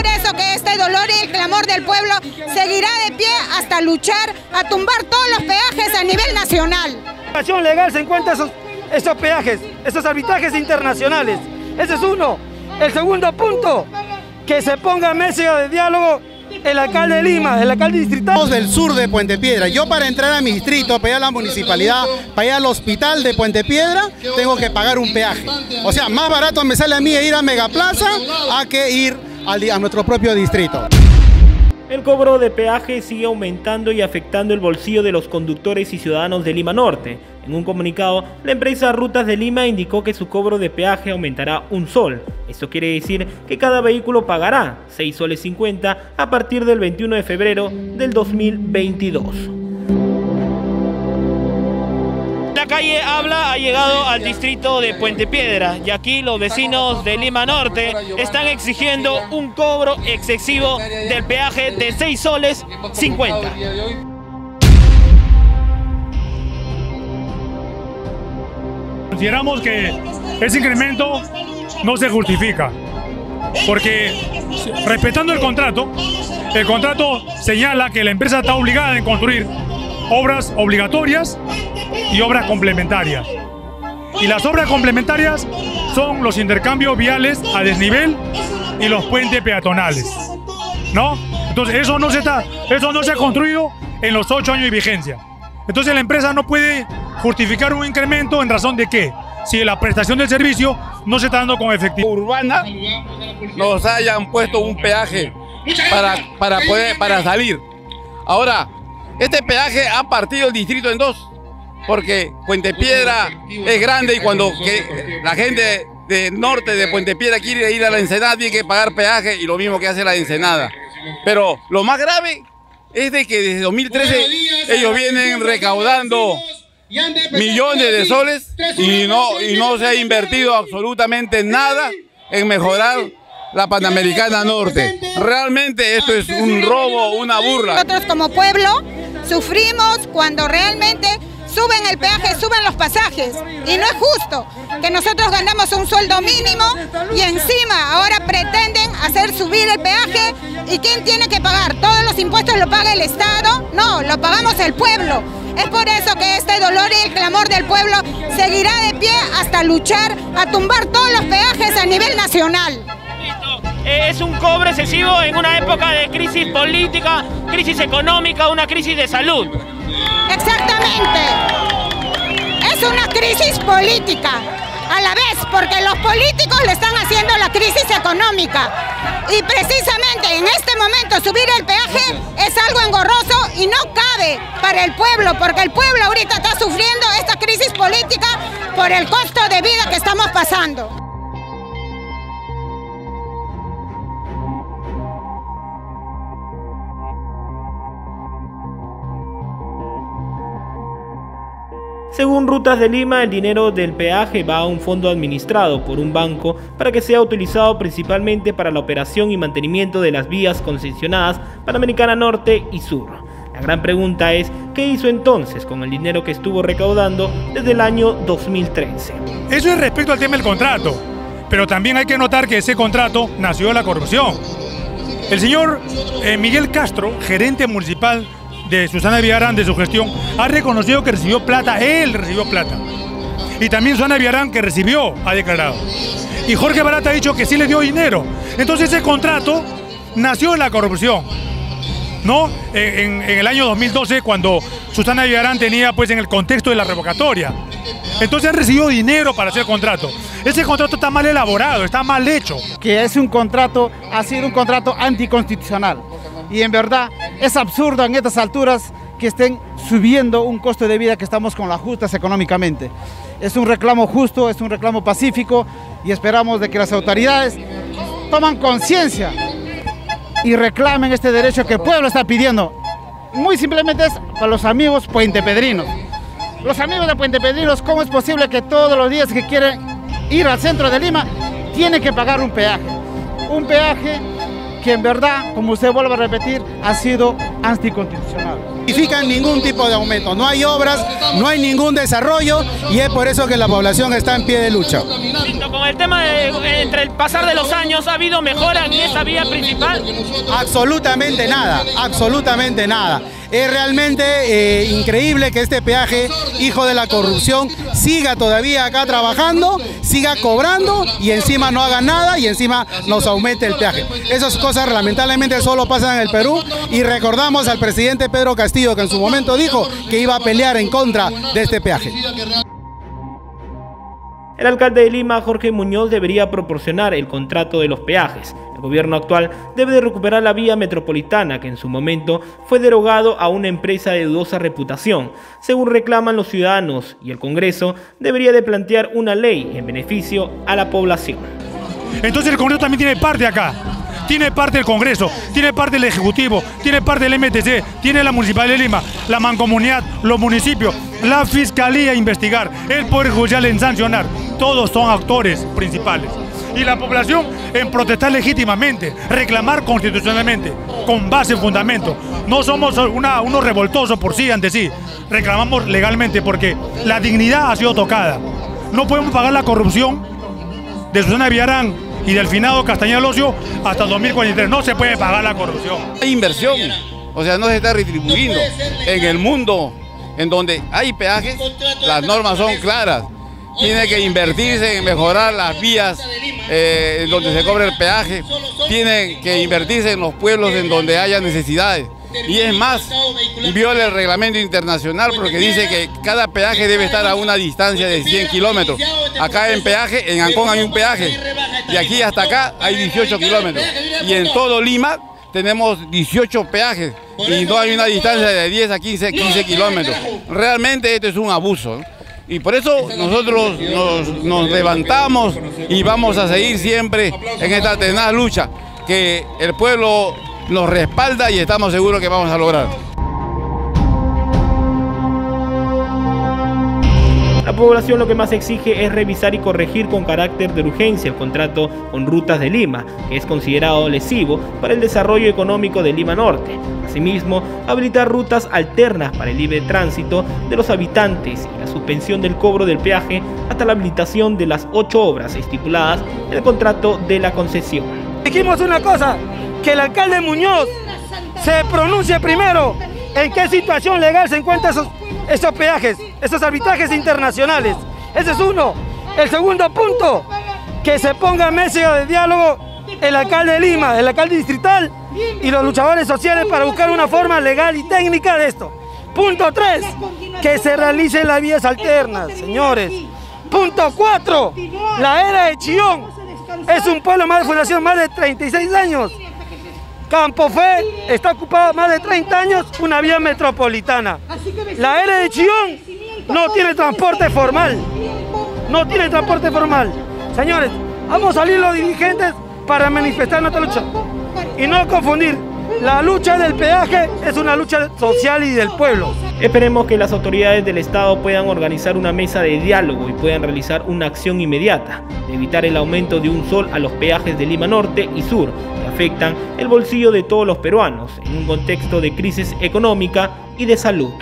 por eso que este dolor y el clamor del pueblo seguirá de pie hasta luchar a tumbar todos los peajes a nivel nacional. La legal se encuentra esos, esos peajes, esos arbitrajes internacionales. Ese es uno. El segundo punto, que se ponga mesa de diálogo el alcalde de Lima, el alcalde distrital. del sur de Puente Piedra. Yo para entrar a mi distrito, para ir a la municipalidad, para ir al hospital de Puente Piedra, tengo que pagar un peaje. O sea, más barato me sale a mí ir a Megaplaza a que ir a nuestro propio distrito. El cobro de peaje sigue aumentando y afectando el bolsillo de los conductores y ciudadanos de Lima Norte. En un comunicado, la empresa Rutas de Lima indicó que su cobro de peaje aumentará un sol. Esto quiere decir que cada vehículo pagará 6 soles 50 a partir del 21 de febrero del 2022 calle Habla ha llegado al distrito de Puente Piedra y aquí los vecinos de Lima Norte están exigiendo un cobro excesivo del peaje de 6 soles 50. Consideramos que ese incremento no se justifica, porque respetando el contrato, el contrato señala que la empresa está obligada a construir obras obligatorias y obras complementarias. Y las obras complementarias son los intercambios viales a desnivel y los puentes peatonales. ¿No? Entonces eso no se está, eso no se ha construido en los ocho años de vigencia. Entonces la empresa no puede justificar un incremento en razón de qué? Si la prestación del servicio no se está dando con efectivo. Urbana nos hayan puesto un peaje para, para para salir. Ahora, este peaje ha partido el distrito en dos porque Puente Piedra es grande y cuando la gente del norte de Puente Piedra quiere ir a la Ensenada tiene que pagar peaje y lo mismo que hace la Ensenada. Pero lo más grave es de que desde 2013 ellos vienen recaudando millones de soles y no, y no se ha invertido absolutamente nada en mejorar la Panamericana Norte. Realmente esto es un robo, una burla. Nosotros como pueblo sufrimos cuando realmente suben el peaje, suben los pasajes. Y no es justo que nosotros ganamos un sueldo mínimo y encima ahora pretenden hacer subir el peaje. ¿Y quién tiene que pagar? ¿Todos los impuestos lo paga el Estado? No, lo pagamos el pueblo. Es por eso que este dolor y el clamor del pueblo seguirá de pie hasta luchar a tumbar todos los peajes a nivel nacional. Es un cobro excesivo en una época de crisis política, crisis económica, una crisis de salud. Exactamente. Es una crisis política a la vez, porque los políticos le están haciendo la crisis económica. Y precisamente en este momento subir el peaje es algo engorroso y no cabe para el pueblo, porque el pueblo ahorita está sufriendo esta crisis política por el costo de vida que estamos pasando. Según Rutas de Lima, el dinero del peaje va a un fondo administrado por un banco para que sea utilizado principalmente para la operación y mantenimiento de las vías concesionadas Panamericana Norte y Sur. La gran pregunta es, ¿qué hizo entonces con el dinero que estuvo recaudando desde el año 2013? Eso es respecto al tema del contrato, pero también hay que notar que ese contrato nació de la corrupción. El señor eh, Miguel Castro, gerente municipal de Susana Villarán, de su gestión, ha reconocido que recibió plata, él recibió plata. Y también Susana Villarán, que recibió, ha declarado. Y Jorge Barata ha dicho que sí le dio dinero. Entonces ese contrato nació en la corrupción. ¿No? En, el año 2012, cuando Susana Villarán tenía, pues, en el contexto de la revocatoria. Entonces han recibido dinero para hacer contrato. Ese contrato está mal elaborado, está mal hecho. Que es un contrato, ha sido un contrato anticonstitucional y en verdad es absurdo en estas alturas que estén subiendo un costo de vida que estamos con las justas económicamente. Es un reclamo justo, es un reclamo pacífico y esperamos de que las autoridades toman conciencia y reclamen este derecho que el pueblo está pidiendo. Muy simplemente es para los amigos puentepedrinos. Los amigos de Puente Pedrinos, ¿cómo es posible que todos los días que quieren ir al centro de Lima tienen que pagar un peaje? Un peaje que en verdad, como usted vuelve a repetir, ha sido anticonstitucional. No significan ningún tipo de aumento, no hay obras, no hay ningún desarrollo y es por eso que la población está en pie de lucha. Con el tema de, entre el pasar de los años, ¿ha habido mejora en esa vía principal? Absolutamente nada, absolutamente nada. Es realmente eh, increíble que este peaje, hijo de la corrupción, siga todavía acá trabajando, siga cobrando y encima no haga nada y encima nos aumente el peaje. Esas cosas lamentablemente solo pasan en el Perú y recordamos al presidente Pedro Castillo que en su momento dijo que iba a pelear en contra de este peaje. El alcalde de Lima, Jorge Muñoz, debería proporcionar el contrato de los peajes. El gobierno actual debe de recuperar la vía metropolitana que en su momento fue derogado a una empresa de dudosa reputación, según reclaman los ciudadanos, y el Congreso debería de plantear una ley en beneficio a la población. Entonces el Congreso también tiene parte acá tiene parte el Congreso, tiene parte el Ejecutivo, tiene parte el MTC, tiene la Municipalidad de Lima, la Mancomunidad, los municipios, la Fiscalía a investigar, el Poder Judicial en sancionar. Todos son actores principales. Y la población en protestar legítimamente, reclamar constitucionalmente, con base en fundamento. No somos una, unos revoltosos por sí ante sí. Reclamamos legalmente porque la dignidad ha sido tocada. No podemos pagar la corrupción de Susana Villarán y del finado Castañeda Ocio hasta 2043. No se puede pagar la corrupción. Hay inversión, o sea, no se está retribuyendo. En el mundo en donde hay peajes, las normas son claras. Tiene que invertirse en mejorar las vías eh, donde se cobra el peaje. Tiene que invertirse en los pueblos en donde haya necesidades. Y es más, viola el reglamento internacional porque dice que cada peaje debe estar a una distancia de 100 kilómetros. Acá en peaje, en Ancón hay un peaje y aquí hasta acá hay 18 kilómetros. Y en todo Lima tenemos 18 peajes y no hay una distancia de 10 a 15, 15 kilómetros. Realmente esto es un abuso. Y por eso nosotros nos, levantamos y vamos a seguir siempre en esta tenaz lucha que el pueblo nos respalda y estamos seguros que vamos a lograr. La población lo que más exige es revisar y corregir con carácter de urgencia el contrato con Rutas de Lima, que es considerado lesivo para el desarrollo económico de Lima Norte. Asimismo, habilitar rutas alternas para el libre tránsito de los habitantes y la suspensión del cobro del peaje hasta la habilitación de las ocho obras estipuladas en el contrato de la concesión. Dijimos una cosa, que el alcalde Muñoz se pronuncie primero en qué situación legal se encuentran esos, esos peajes, esos arbitrajes internacionales. Ese es uno. El segundo punto, que se ponga en mesa de diálogo el alcalde de Lima, el alcalde distrital y los luchadores sociales para buscar una forma legal y técnica de esto. Punto tres, que se realicen las vías alternas, señores. Punto cuatro, la era de Chillón es un pueblo más de fundación, más de 36 años. Campo Fe está ocupada más de 30 años una vía metropolitana. La R de Chillón no tiene transporte formal. No tiene transporte formal. Señores, vamos a salir los dirigentes para manifestar nuestra lucha. Y no confundir, la lucha del peaje es una lucha social y del pueblo. Esperemos que las autoridades del Estado puedan organizar una mesa de diálogo y puedan realizar una acción inmediata, evitar el aumento de un sol a los peajes de Lima Norte y Sur, afectan el bolsillo de todos los peruanos en un contexto de crisis económica y de salud.